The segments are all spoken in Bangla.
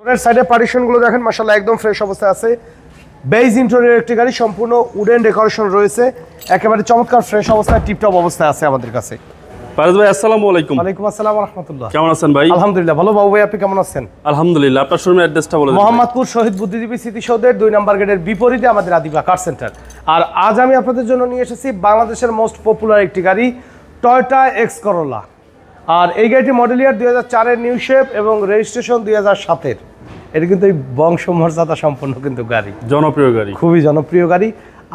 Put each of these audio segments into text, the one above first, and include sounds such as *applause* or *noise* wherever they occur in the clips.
ডোরের সাইডে পার্টিশনগুলো দেখেন মাসাল্লাহ একদম ফ্রেশ অবস্থায় আছে। বেজ ইন্টেরিয়র একটি গাড়ি সম্পূর্ণ উডেন ডেকোরেশন রয়েছে। একেবারে চমৎকার ফ্রেশ অবস্থায় টিপটপ অবস্থায় আছে আমাদের কাছে। ফারাজ ভাই আসসালামু আলাইকুম। ওয়ালাইকুম আসসালাম রহমতুল্লাহ। কেমন আছেন ভাই? আলহামদুলিল্লাহ ভালো। বাবু ভাই আপনি কেমন আছেন? আলহামদুলিল্লাহ আপনার শোরুমের অ্যাড্রেসটা বলে। মোহাম্মদপুর শহীদ বুদ্ধিজীবী স্মৃতিসৌধের দুই নম্বর গেটের বিপরীতে আমাদের আদিবা কার সেন্টার আর আজ আমি আপনাদের জন্য নিয়ে এসেছি বাংলাদেশের মোস্ট পপুলার একটি গাড়ি টয়টা এক্স করোলা আর এই গাড়িটি মডেল ইয়ার দুই হাজার চারের নিউ শেপ এবং রেজিস্ট্রেশন দুই হাজার সাতের। এটা কিন্তু এই বংশমর্যাদা সম্পন্ন কিন্তু গাড়ি। জনপ্রিয় গাড়ি। খুবই জনপ্রিয় গাড়ি।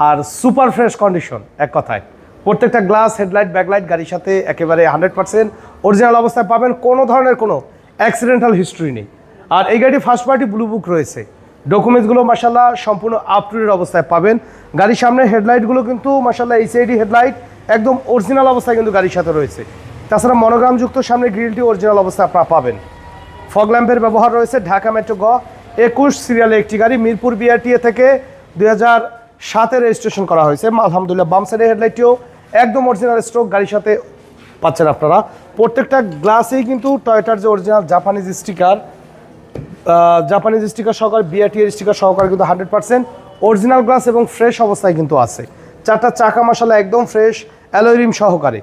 আর সুপার ফ্রেশ কন্ডিশন এক কথায়। প্রত্যেকটা গ্লাস হেডলাইট ব্যাকলাইট গাড়ির সাথে একেবারে হান্ড্রেড পার্সেন্ট অরিজিনাল অবস্থায় পাবেন। কোনো ধরনের কোনো অ্যাক্সিডেন্টাল হিস্ট্রি নেই। আর এই গাড়ি ফার্স্ট পার্টি ব্লু বুক রয়েছে। ডকুমেন্টসগুলো মাসাল্লাহ সম্পূর্ণ আপ টু ডেট অবস্থায় পাবেন। গাড়ির সামনে হেডলাইটগুলো কিন্তু মাসাল্লাহ এইচআইডি হেডলাইট একদম অরিজিনাল অবস্থায় কিন্তু গাড়ির সাথে রয়েছে। তাছাড়া মনোগ্রামযুক্ত সামনে গ্রিলটি অরিজিনাল অবস্থায় আপনারা পাবেন। ফগ ল্যাম্পের ব্যবহার রয়েছে ঢাকা মেট্রো গ। একুশ সিরিয়ালে একটি গাড়ি মিরপুর বিআরটিএ থেকে দুই হাজার সাতে রেজিস্ট্রেশন করা হয়েছে। আলহামদুলিল্লাহ বাম সাইডের হেডলাইটটিও একদম অরিজিনাল স্ট্রোক গাড়ির সাথে পাচ্ছেন আপনারা। প্রত্যেকটা গ্লাসেই কিন্তু টয়টার যে original Japanese sticker Japanese sticker সহকারে বিআরটিএর স্টিকার সহকারে কিন্তু হান্ড্রেড পার্সেন্ট অরিজিনাল গ্লাস এবং ফ্রেশ অবস্থায় কিন্তু আছে। চারটা চাকা মশলা একদম ফ্রেশ অ্যালোরিম সহকারে।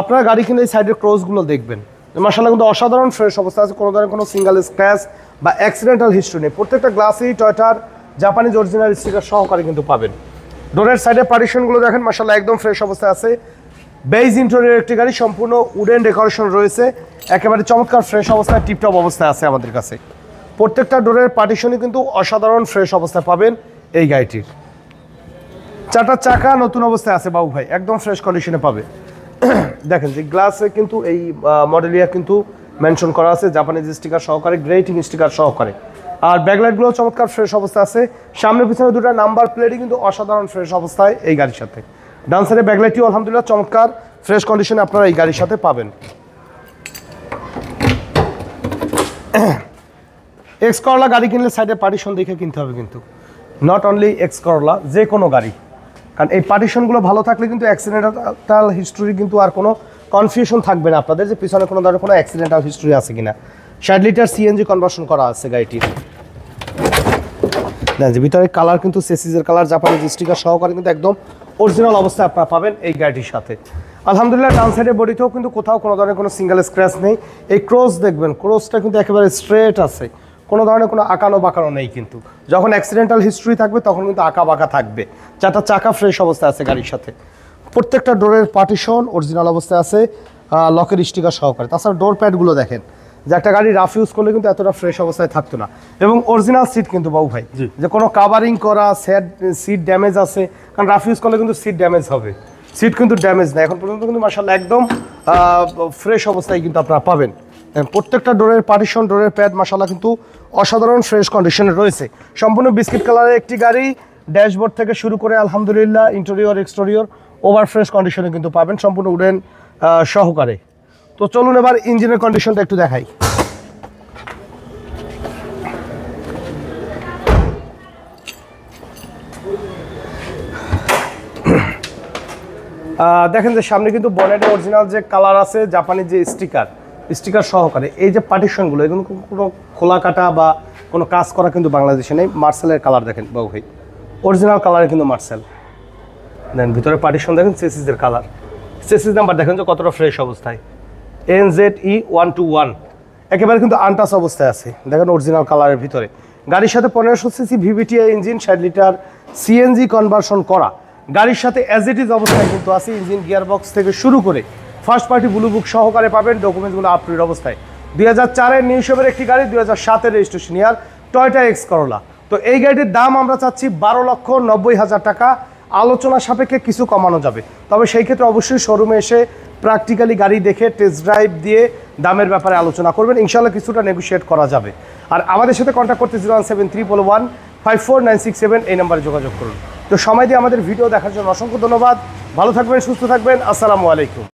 আপনার গাড়ি কিনে এই সাইডের ক্রোজগুলো দেখবেন। মশলা কিন্তু অসাধারণ ফ্রেশ অবস্থা আছে। কোনো ধরনের কোনো সিঙ্গেল স্ক্র্যাচ বা অ্যাক্সিডেন্টাল হিস্ট্রি নেই। প্রত্যেকটা গ্লাসেই টয়টার জাপানিজ অরিজিনাল স্টিকার সহকারে কিন্তু পাবেন। ডোরের সাইডে পার্টিশনগুলো দেখেন মশলা একদম ফ্রেশ অবস্থায় আছে। বেজ ইন্টেরিয়র একটি গাড়ি, সম্পূর্ণ উডেন ডেকোরেশন রয়েছে। একেবারে চমৎকার ফ্রেশ অবস্থায় টিপটপ অবস্থায় আছে আমাদের কাছে। প্রত্যেকটা ডোরের পার্টিশনই কিন্তু অসাধারণ ফ্রেশ অবস্থায় পাবেন এই গাড়িটির। চারটা চাকা নতুন অবস্থায় আছে বাবু ভাই, একদম ফ্রেশ কন্ডিশনে পাবে। *coughs* দেখেন যে গ্লাসে কিন্তু এই মডেলিয়া কিন্তু মেনশন করা আছে জাপানিজ স্টিকার সহকারে গ্রেটিং স্টিকার সহকারে। আর ব্যাকলাইটগুলো চমৎকার ফ্রেশ অবস্থা আছে। সামনে পিছনে দুটো নাম্বার প্লেটই কিন্তু অসাধারণ ফ্রেশ অবস্থায় এই গাড়ির সাথে। ডান সাইডে ব্যাকলাইটটিও আলহামদুলিল্লাহ চমৎকার ফ্রেশ কন্ডিশনে আপনারা এই গাড়ির সাথে পাবেন। *coughs* এক্স করলা গাড়ি কিনলে সাইডে পার্টিশন দেখে কিনতে হবে কিন্তু। নট অনলি এক্স করলা যে কোনো গাড়ি। কারণ এই পার্টিশনগুলো ভালো থাকলে কিন্তু অ্যাক্সিডেন্টাল হিস্ট্রি কিন্তু আর কোনো কনফিউশন থাকবে না। আপনাদের যে পিছনে কোনো ধরনের কোনো অ্যাক্সিডেন্টাল হিস্ট্রি আছে কিনা। ষাট লিটার সিএনজি কনভার্সন করা আছে গাড়িটির। যে ভিতরে কালার কিন্তু সেসিজের কালার জাপানিজ স্টিকার সহকারে কিন্তু একদম অরিজিনাল অবস্থায় আপনারা পাবেন এই গাড়িটির সাথে। আলহামদুলিল্লাহ, ডান সাইডের বডিতেও কিন্তু কোথাও কোনো ধরনের কোনো সিঙ্গেল স্ক্র্যাচ নেই। এই ক্রোস দেখবেন ক্রোসটা কিন্তু একেবারে স্ট্রেট আছে। কোনো ধরনের কোনো আঁকানো বাঁকানো নেই কিন্তু। যখন অ্যাক্সিডেন্টাল হিস্ট্রি থাকবে তখন কিন্তু আঁকা বাঁকা থাকবে। চারটা চাকা ফ্রেশ অবস্থায় আছে গাড়ির সাথে। প্রত্যেকটা ডোরের পার্টিশন অরিজিনাল অবস্থায় আছে লকের স্টিকার সহকারে। তাছাড়া ডোর প্যাডগুলো দেখেন যে একটা গাড়ি রাফ ইউজ করলে কিন্তু এতটা ফ্রেশ অবস্থায় থাকতো না। এবং অরিজিনাল সিট কিন্তু বাবু ভাই যে কোনো কাভারিং করা সেট সিট ড্যামেজ আছে কারণ রাফ ইউজ করলে কিন্তু সিট ড্যামেজ হবে। সিট কিন্তু ড্যামেজ নেই এখন পর্যন্ত কিন্তু মার্শাল একদম ফ্রেশ অবস্থায় কিন্তু আপনারা পাবেন। প্রত্যেকটা ডোরের পার্টিশন ডোরের প্যাড মাসাল্লাহ কিন্তু অসাধারণ ফ্রেশ কন্ডিশনে রয়েছে। সম্পূর্ণ বিস্কিট কালারের একটি গাড়ি ড্যাশবোর্ড থেকে শুরু করে আলহামদুলিল্লাহ ইন্টেরিয়র এক্সটেরিয়র ওভার ফ্রেশ কন্ডিশনে কিন্তু পাবেন সম্পূর্ণ উডেন সহকারে। তো চলুন এবার ইঞ্জিনের কন্ডিশনটা একটু দেখাই। দেখেন যে সামনে কিন্তু বনেটে অরিজিনাল যে কালার আছে, জাপানি যে স্টিকার স্টিকার সহকারে। এই যে পার্টিশনগুলো এগুলো কোনো খোলা কাটা বা কোনো কাজ করা কিন্তু বাংলাদেশে নেই। মার্সেলের কালার দেখেন, বাবু ভাই। অরিজিনাল কালারে কিন্তু মার্সেল দেন ভিতরে পার্টিশন দেখেন সেসিসের কালার সেসিস নাম্বার দেখেন যে কতটা ফ্রেশ অবস্থায়। N Z E one two one একেবারে কিন্তু আনটাস অবস্থায় আছে। দেখেন অরিজিনাল কালারের ভিতরে। গাড়ির সাথে পনেরোশো সিসি ভিভিটিআই ইঞ্জিন ষাট লিটার সিএনজি কনভার্সন করা। গাড়ির সাথে অ্যাজ ইট ইজ অবস্থায় কিন্তু আছে। ইঞ্জিন গিয়ারবক্স থেকে শুরু করে ফার্স্ট পার্টি ব্লু বুক সহকারে পাবেন ডকুমেন্টসগুলো আপ টু ডেট অবস্থায়। দুই হাজার চারের নিউশেপের একটি গাড়ি, দুই হাজার সাতের registration year, Toyota X Corolla. তো এই গাড়িটির দাম আমরা চাচ্ছি বারো লক্ষ নব্বই হাজার টাকা। আলোচনা সাপেক্ষে কিছু কমানো যাবে। তবে সেই ক্ষেত্রে অবশ্যই শোরুমে এসে প্র্যাকটিক্যালি গাড়ি দেখে টেস্ট ড্রাইভ দিয়ে দামের ব্যাপারে আলোচনা করবেন। ইনশাল্লাহ কিছুটা নেগোশিয়েট করা যাবে। আর আমাদের সাথে কন্ট্যাক্ট করতে zero one seven four one five four nine six seven এই নাম্বারে যোগাযোগ করুন। তো সময় দিয়ে আমাদের ভিডিও দেখার জন্য অসংখ্য ধন্যবাদ। ভালো থাকবেন, সুস্থ থাকবেন। আসসালামু আলাইকুম।